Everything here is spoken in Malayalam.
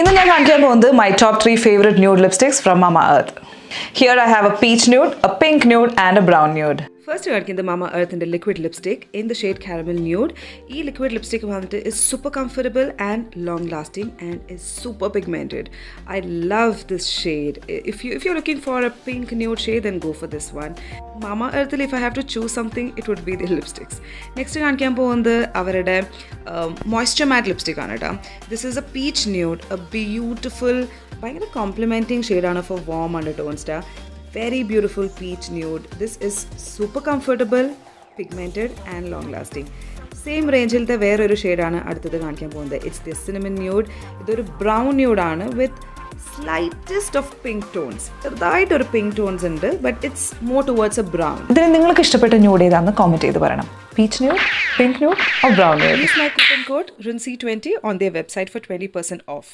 ഇന്ന് ഞാൻ കാണിക്കാൻ പോകുന്നത് my top three favourite nude lipsticks from mama earth here I have a peach nude a pink nude and a brown nude first കാണിക്കുന്നത് mama എർത്തിന്റെ liquid lipstick in the shade caramel nude ഈ ലിക്വിഡ് ലിപ്സ്റ്റിക് വന്നിട്ട് is super comfortable and long lasting and is super pigmented I love this shade if you if you looking for a pink nude shade then go for this one mama എർത്തിൽ if I have to choose something it would be the lipsticks next കാണിക്കാൻ പോകുന്നത് അവരുടെ മോയ്സ്ചർ മാറ്റ് ലിപ്സ്റ്റിക് ആണ് കേട്ടോ this is a peach nude a beautiful ഭയങ്കര കോംപ്ലിമെന്റിങ് ഷെയ്ഡാണ് ഫോർ വാം അണ്ടർ ടോൺസ്റ്റാ very beautiful peach nude. This is super comfortable pigmented and long lasting. Same റേഞ്ചിലത്തെ വേറൊരു ഷെയ്ഡാണ് അടുത്തത് കാണിക്കാൻ പോകുന്നത്. ഇറ്റ്സ് ദി സിനിമൻ ന്യൂഡ് ഇതൊരു brown ന്യൂഡാണ് with slightest of pink tones ചെറുതായിട്ടൊരു പിങ്ക് ടോൺസ് ഉണ്ട് but it's more towards a brown ഇതിന് നിങ്ങൾക്ക് ഇഷ്ടപ്പെട്ട ന്യൂഡ് ഏതാണെന്ന് കോമെന്റ് ചെയ്ത് പറയണം. Peach nude pink nude or brown nude is my coupon code Rinsi RINSI20 on their website for 20% off.